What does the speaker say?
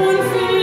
one you